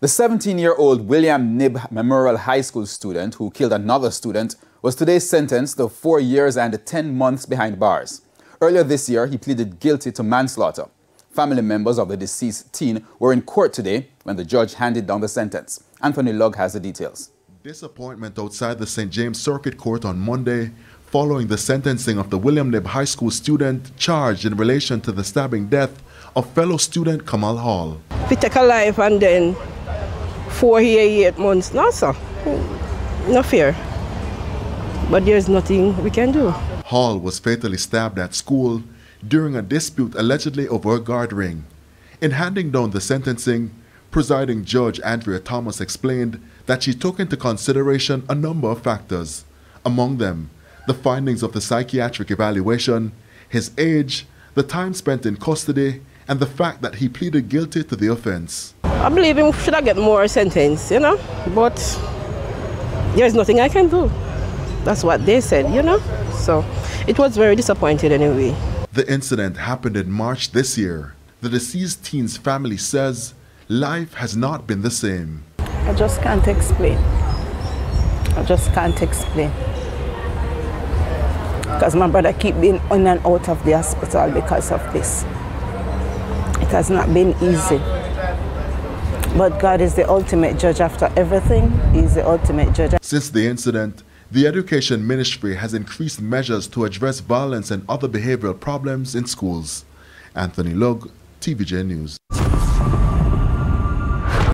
The 17-year-old William Knibb Memorial High School student who killed another student was today sentenced to four years and 10 months behind bars. Earlier this year, he pleaded guilty to manslaughter. Family members of the deceased teen were in court today when the judge handed down the sentence. Anthony Lugg has the details. Disappointment outside the St. James Circuit Court on Monday following the sentencing of the William Knibb High School student charged in relation to the stabbing death of fellow student Kamal Hall. We take a life and then four year, eight months. No, sir. No fear. But there's nothing we can do. Hall was fatally stabbed at school during a dispute allegedly over a guard ring. In handing down the sentencing, presiding judge Andrea Thomas explained that she took into consideration a number of factors, among them the findings of the psychiatric evaluation, his age, the time spent in custody, and the fact that he pleaded guilty to the offense. I believe him should I get more sentence, you know, but there's nothing I can do. That's what they said, you know. So it was very disappointing anyway. The incident happened in March this year. The deceased teen's family says life has not been the same. I just can't explain. I just can't explain. Because my brother keep being in and out of the hospital because of this. It has not been easy. But God is the ultimate judge after everything. He's the ultimate judge. Since the incident, the Education Ministry has increased measures to address violence and other behavioral problems in schools. Anthony Lugg, TVJ News.